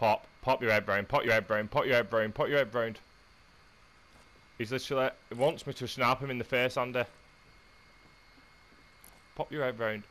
Pop. Pop your head round. Pop your head round. Pop your head round. Pop your head brain. He's literally... He wants me to snap him in the face, Andy. Pop your head round.